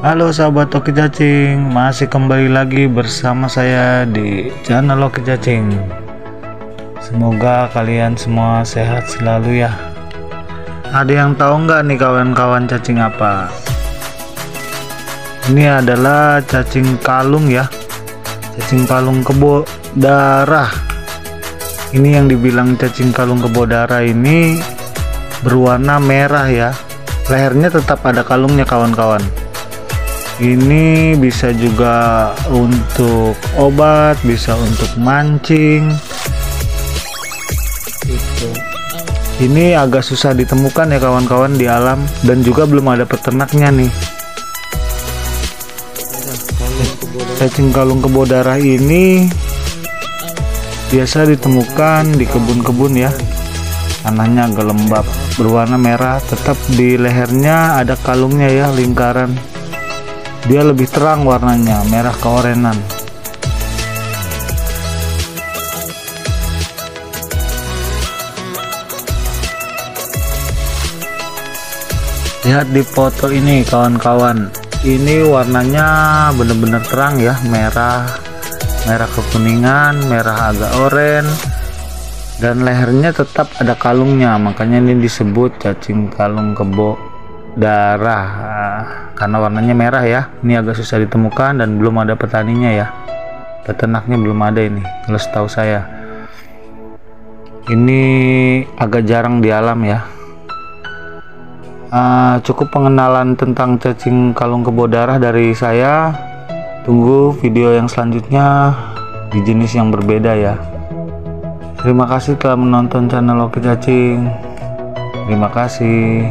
Halo sahabat Oki Cacing, masih kembali lagi bersama saya di channel Oki Cacing. Semoga kalian semua sehat selalu ya. Ada yang tahu nggak nih kawan-kawan cacing apa? Ini adalah cacing kalung ya, cacing kalung kebo darah. Ini yang dibilang cacing kalung kebo darah ini berwarna merah ya. Lehernya tetap ada kalungnya kawan-kawan ini bisa juga untuk obat bisa untuk mancing. Ini agak susah ditemukan ya kawan-kawan di alam. Dan juga belum ada peternaknya nih. Cacing kalung kebo darah ini biasa ditemukan di kebun-kebun ya. Tanahnya agak lembab berwarna merah. Tetap di lehernya ada kalungnya ya lingkaran dia lebih terang warnanya merah keorenan lihat di foto ini kawan-kawan. Ini warnanya benar-benar terang ya merah. Merah kekuningan merah agak oranye. Dan lehernya tetap ada kalungnya makanya ini disebut cacing kalung kebo darah karena warnanya merah ya. Ini agak susah ditemukan dan belum ada petaninya ya. Peternaknya belum ada ini kalau setahu saya. Ini agak jarang di alam ya. Uh, cukup pengenalan tentang cacing kalung kebo darah dari saya. Tunggu video yang selanjutnya di jenis yang berbeda ya. Terima kasih telah menonton channel Oke Cacing. Terima kasih